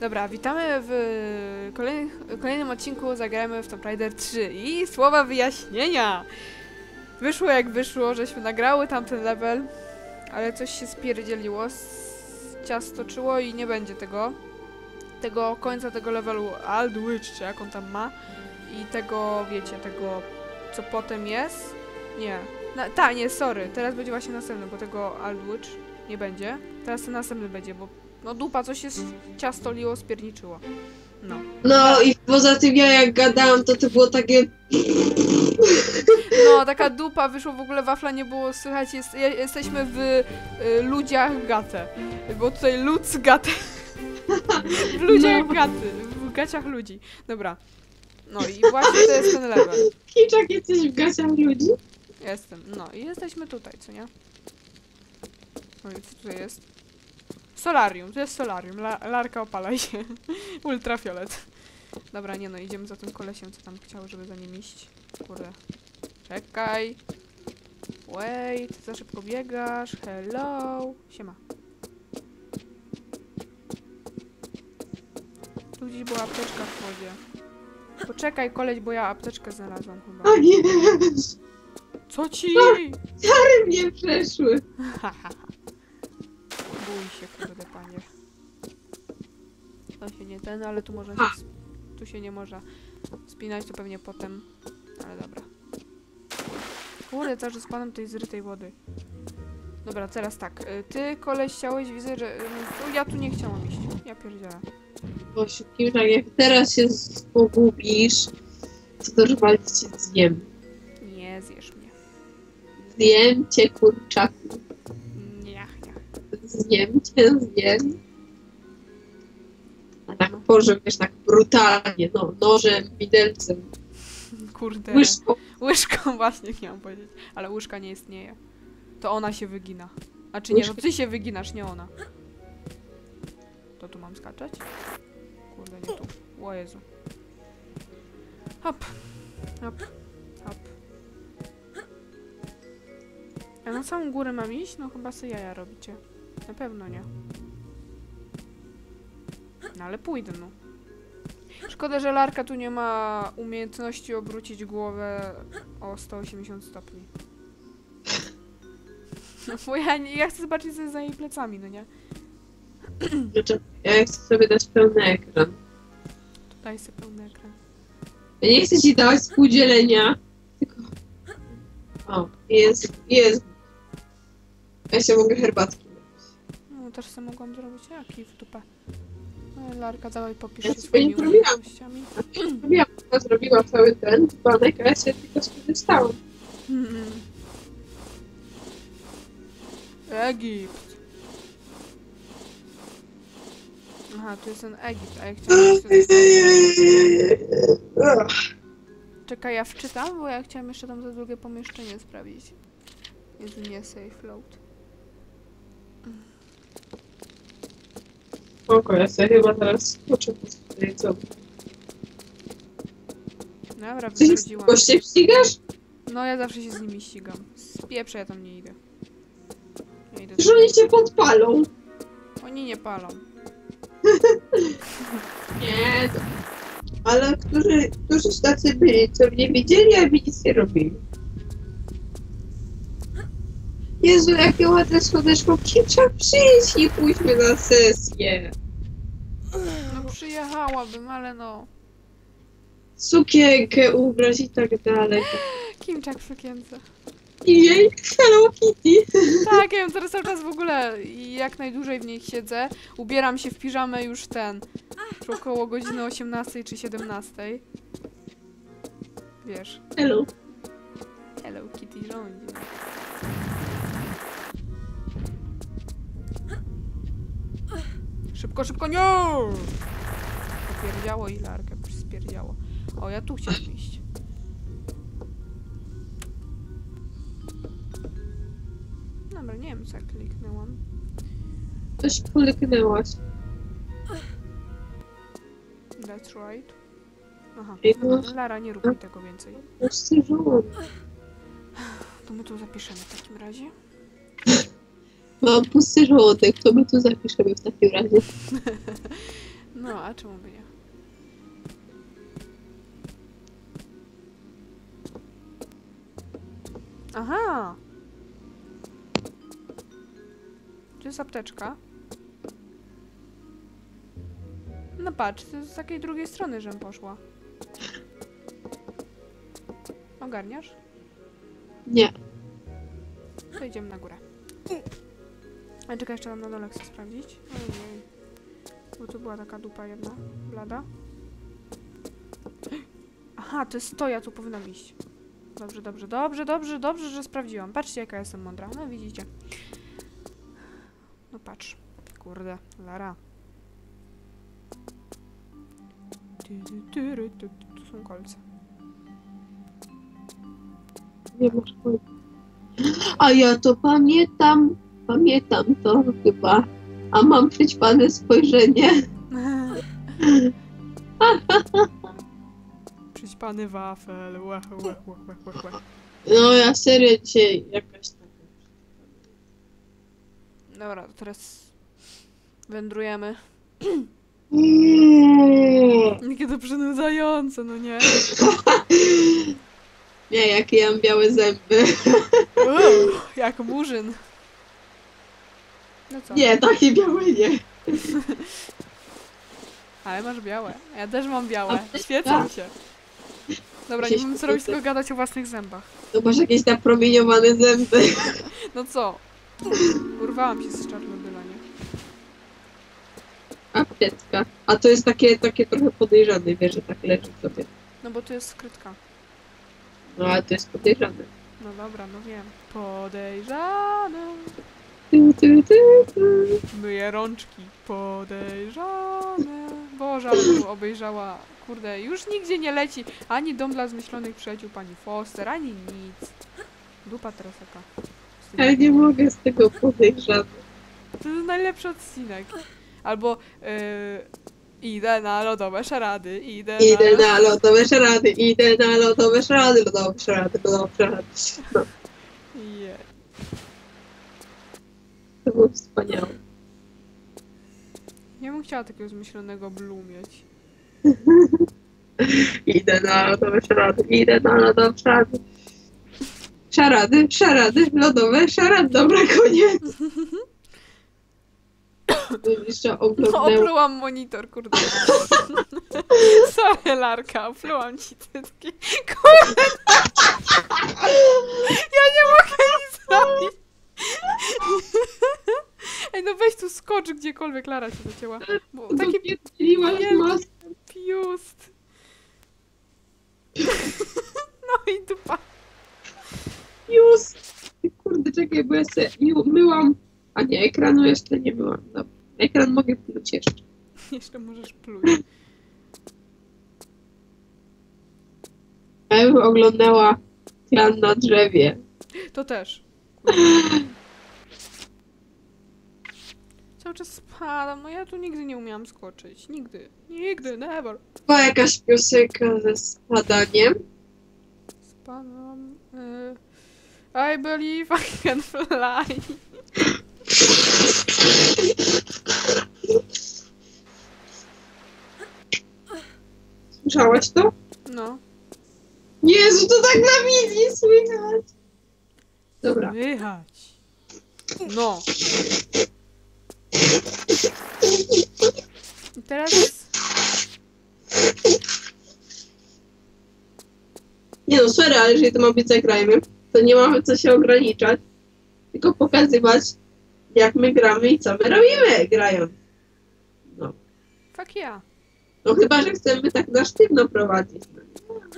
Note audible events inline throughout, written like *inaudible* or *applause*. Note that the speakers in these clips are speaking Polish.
Dobra, witamy w kolejnym odcinku Zagrajmy w Tomb Raider 3 i słowa wyjaśnienia! Wyszło jak wyszło, żeśmy nagrały tamten level, ale coś się spierdzieliło, ciastoczyło i nie będzie tego. Tego końca tego levelu Aldwitch, czy jak on tam ma. I tego, wiecie, tego, co potem jest. Nie. Ta, nie, sorry. Teraz będzie właśnie następny, bo tego Aldwitch nie będzie. Teraz ten następny będzie, bo no dupa, coś się s- ciasto liło, spierniczyło. No. No i poza tym ja jak gadałam, to to było takie... No, taka dupa, wyszło w ogóle wafla, nie było słychać, jest, je- jesteśmy w y, ludziach gatę. Bo tutaj ludz gatę. w ludziach No. gaty, w gaciach ludzi. Dobra. No i właśnie to jest ten level. Kiczak, jesteś w gaciach ludzi? Jestem. No i jesteśmy tutaj, co nie? No i co tutaj jest? Solarium, to jest solarium. La larka opalaj się. *laughs* Ultrafiolet. Dobra, nie no, idziemy za tym kolesiem, co tam chciał, żeby za nim iść. Kurde. Czekaj. Wait, za szybko biegasz. Hello. Siema. Tu gdzieś była apteczka w wodzie. Poczekaj, koleś, bo ja apteczkę znalazłam chyba. O jest! Co ci? Czary mnie przeszły. *laughs* Bój się, kurde, panie. To się nie ten, ale tu można się... Tu się nie można spinać, to pewnie potem... Ale dobra. Kurde, cały czas panem tej zrytej wody. Dobra, teraz tak. y, Ty, koleś, chciałeś, widzę, że... y, no, Ja tu nie chciałam iść. Ja pierdzielę. Boże, Kiczak, jak teraz się pogubisz, to dorwalić cię zjem. Nie zjesz mnie. Zjem cię, kurczaku. Cię, zjem. A tak, Boże, wiesz, tak brutalnie, no, nożem, widelcem, Kurde. łyżką. Łyżką *laughs* właśnie miałam powiedzieć, ale łyżka nie istnieje. To ona się wygina. A czy nie, to Łyżka- ty się wyginasz, nie ona. To tu mam skaczeć? Kurde, nie tu. O Jezu. Hop. Hop. Hop. A na samą górę mam iść? No chyba sobie jaja robicie. Na pewno nie. No ale pójdę, no. Szkoda, że Larka tu nie ma umiejętności obrócić głowę o 180 stopni. No bo ja, nie, ja chcę zobaczyć, co jest za jej plecami, no nie? Ja chcę sobie dać pełny ekran. Tutaj sobie pełny ekran. Ja nie chcę ci dawać współdzielenia, tylko... O, jest, jest. Ja się mogę herbatki też sobie mogłam zrobić jaki w dupę. No, Larka, dawaj popisz Ja się swoimi umiejętnościami. zrobiła. Ona zrobiła cały ten dzbanek, a ja się tylko skorzystałam. Mm. Egipt. Aha, tu jest ten Egipt, a ja chciałam. Czekaj, ja wczytam, bo ja chciałam jeszcze tam za drugie pomieszczenie sprawdzić. Jezu, nie safe load. Spoko, ja sobie chyba teraz skoczę po swojej co. Dobra, Ty się z wychodziłam. gościem ścigasz? No ja zawsze się z nimi ścigam. Z pieprza ja tam nie idę. Ja idę Że oni cię podpalą. Oni nie palą. *laughs* Nie. to- Ale którzy, którzy tacy byli, co mnie widzieli, a mi nic nie robili. Jezu, jakie ładne słoneczko. Kicza, przyjdź i pójdźmy na sesję. No przyjechałabym, ale no. Sukienkę ubrać i tak dalej. Kimczak w sukience. I jej Hello Kitty. Tak, ja ją teraz cały czas w ogóle jak najdłużej w niej siedzę. Ubieram się w piżamę już ten. Już około godziny 18 czy 17. Wiesz. Hello. Hello Kitty rządzi. Szybko, szybko, nie! Popierdziało i larkę spierdziało. O, ja tu chciałam iść. Dobra, nie wiem co kliknęłam. Coś polyknęłaś. That's right. Aha. No, Lara, nie rób tego więcej. To my tu zapiszemy w takim razie. Mam pusty żołądek, to my tu zapiszemy w takim razie. *laughs* No, a czemu by nie? Aha! Tu jest apteczka. No patrz, to z takiej drugiej strony, żem poszła. Ogarniasz? Nie. To idziemy na górę. A czekaj, jeszcze mam na dole chcę sprawdzić. Ojej. Bo tu była taka dupa jedna, blada. Aha, to jest to, ja tu powinnam iść. Dobrze, dobrze, dobrze, dobrze, dobrze, że sprawdziłam. Patrzcie, jaka jestem mądra. No widzicie. No patrz. Kurde, Lara. Tu są kolce. Nie masz pojęcia. A ja to pamiętam. Pamiętam to chyba. A mam przyćpane spojrzenie. *laughs* Przyćpany wafel. Łe, łe, łe, łe, łe. No ja serio dzisiaj jakaś taka. Dobra, to teraz wędrujemy. Jakie to przynudzające, no nie? *laughs* Nie, jakie ja mam białe zęby. Uuu, jak murzyn. No co? Nie, takie białe nie. *laughs* Ale masz białe. Ja też mam białe. Świecą się. Dobra, nie mamy co robić, tylko gadać o własnych zębach. To masz jakieś napromieniowane zęby. *laughs* No co? Urwałam się z Czarnobyla, nie? Apteczka. A to jest takie, takie trochę podejrzane, wiesz, że tak leży sobie. No bo tu jest skrytka. No ale to jest podejrzane. No dobra, no wiem. Podejrzane. Tu, tu, tu, tu. Myję rączki. Podejrzane. Boże, ale bym obejrzała. Kurde, już nigdzie nie leci. Ani dom dla zmyślonych przyjaciół pani Foster, ani nic. Dupa teraz taka. Ale nie mogę z tego podejrzane. To jest najlepszy odcinek. Albo yy, idę na lodowe szarady, idę, Idę na... lodowe szarady, idę na lodowe szarady, lodowe szarady, lodowe szarady. Je. To było wspaniałe. Ja bym chciała takiego zmyślonego blue mieć. *laughs* Idę na lodowe szarady, idę na lodowe szarady. Szarady, szarady, lodowe szarady. Dobra, koniec. *laughs* Jeszcze No, oplułam monitor, kurde. *laughs* Sorry, Larka, oplułam ci cytki. Kurde! Ja nie mogę nic zrobić. Ej, no tu skocz gdziekolwiek Lara się zacięła. Bo taki Dopierdzieliłaś wielki- maskę. piust. *laughs* No i dupa. Ty Kurde, czekaj, bo ja se myłam. A nie, ekranu jeszcze nie myłam. Dobra. Ekran mogę pluć jeszcze. *laughs* Jeszcze możesz pluć. Ja bym oglądała klan na drzewie. To też. Kurde. *laughs* Cały czas spadam, no ja tu nigdy nie umiałam skoczyć. Nigdy. Nigdy, never. Była jakaś piosenka ze spadaniem. Spadam. Y... I believe I can fly. Słyszałaś to? No. Jezu, to tak na wizji słychać. Dobra. Wychać. No. I teraz... Nie no, sorry, ale jeżeli to ma być zagrajmy, to nie mamy co się ograniczać, tylko pokazywać, jak my gramy i co my robimy grając. No. Fuck yeah. No chyba, że chcemy tak na sztywno prowadzić.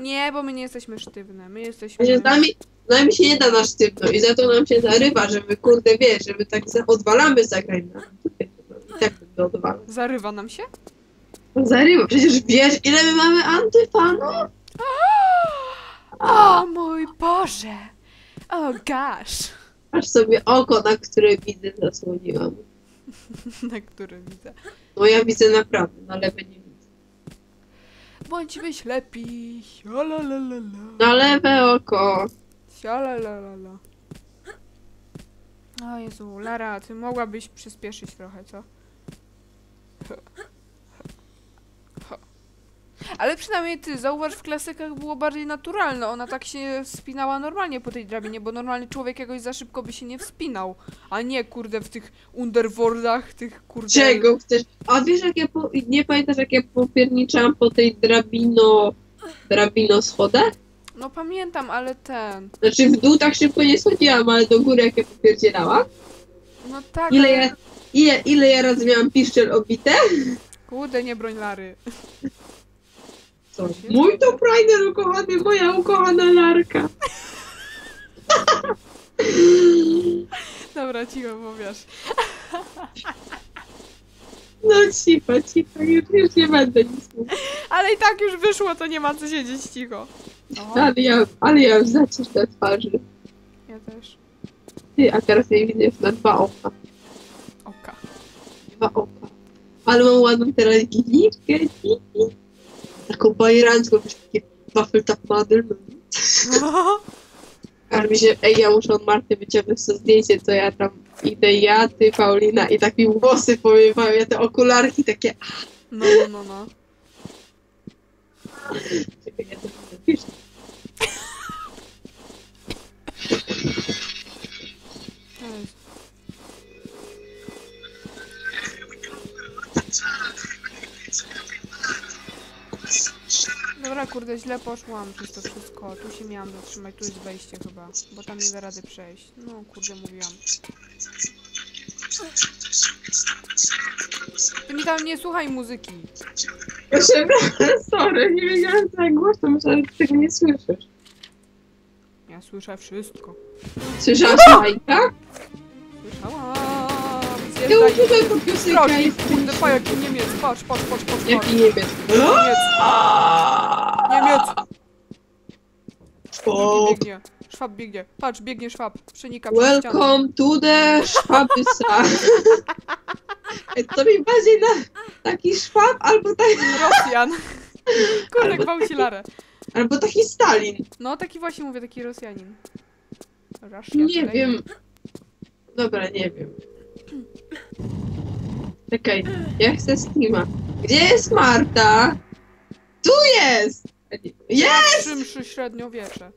Nie, bo my nie jesteśmy sztywne. My jesteśmy... Właśnie z nami, z nami się nie da na sztywno i za to nam się zarywa, że my kurde wiesz, że my tak odwalamy zagrajmy. Zarywa nam się? Zarywa, przecież wiesz ile my mamy antyfanów? O mój Boże! O gosh! Aż sobie oko, na które widzę, zasłoniłam. *laughs* Na którym widzę. No ja widzę naprawdę, na lewe nie widzę. Bądźmy ślepi. Sialalalala. Na lewe oko. Sialalalala. O Jezu, Lara, ty mogłabyś przyspieszyć trochę, co? Ale przynajmniej ty, zauważ, w klasykach było bardziej naturalne. Ona tak się wspinała normalnie po tej drabinie, bo normalny człowiek jakoś za szybko by się nie wspinał. A nie, kurde, w tych underworldach, tych, kurde... Czego chcesz? A wiesz, jak ja po... nie pamiętasz, jak ja popierniczałam po tej drabino... drabino schodach? No pamiętam, ale ten... Znaczy w dół tak szybko nie schodziłam, ale do góry jak ja popierdzielałam. No tak, Ile ale... ja, ile, ile ja razy miałam piszczel obite? Kurde, nie broń Lary. Co? Mój to Prider ukochany, moja ukochana larka. *laughs* Dobra, cicho, bo wiesz. *laughs* No cicho, cicho, już, już nie będę nic mówić. Ale i tak już wyszło, to nie ma co siedzieć cicho. O, Ale ja, ale ja już zacisz na twarzy. ja też. Ty, a teraz jej widzę już na dwa oka. Oka. Dwa oka. Ale mam ładną teraz giwkę. Taką bajerancką, wiesz, takie wafel tak model. Ale mi się, ej, ja muszę od Marty wyciągnąć to zdjęcie, co ja tam idę, ja, ty, Paulina i tak mi włosy powiewają, ja te okularki takie, No, no, no, no. czekaj, ja to Dobra, kurde, źle poszłam przez to wszystko. Tu się miałam zatrzymać, tu jest wejście chyba, bo tam nie da rady przejść. No, kurde, mówiłam. Ty mi tam nie słuchaj muzyki. Proszę, *laughs* sorry, nie wiedziałam co jak głośno, myślałam, że tego nie słyszysz. Ja słyszę wszystko. Słyszałaś Majka? Słyszałam. Ty uczyłem tą piosenkę kurde, pa, jaki Niemiec, patrz, patrz, patrz, patrz, patrz. Jaki Niemiec? Niemiec, *gasps* Niemiec. Drugi O, biegnie. Szwab biegnie. Patrz, biegnie szwab. Przenika przez ścianę. Welcome to the Szwabysa. Ej, To mi bardziej na taki szwab albo, tak, Rosjan. Kurde, Albo gwałci Larę. albo taki Stalin. No, taki właśnie mówię, taki Rosjanin. Rosjan, Nie tutaj. wiem. Dobra, nie wiem. Czekaj, ja chcę Steama. Gdzie jest Marta? Tu jest! Jest! W Czymszy średniowiecze.